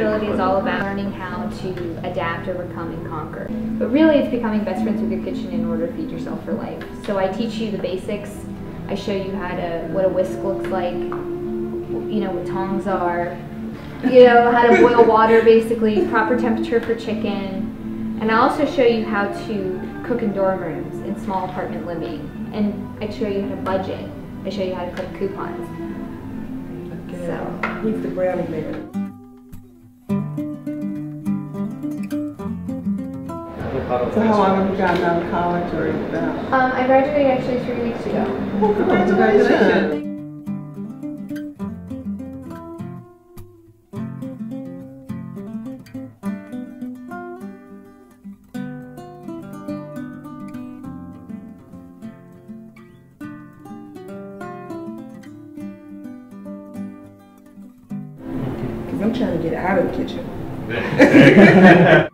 is all about learning how to adapt, overcome, and conquer. But really, it's becoming best friends with your kitchen in order to feed yourself for life. So I teach you the basics. I show you how to what a whisk looks like. You know what tongs are. You know how to boil water, basically proper temperature for chicken. And I also show you how to cook in dorm rooms in small apartment living. And I show you how to budget. I show you how to cook coupons. So. He's the brownie man. So how long have you gotten out of college or about? Um, I graduated actually three weeks ago. Oh, congratulations. Because I'm trying to get out of the kitchen.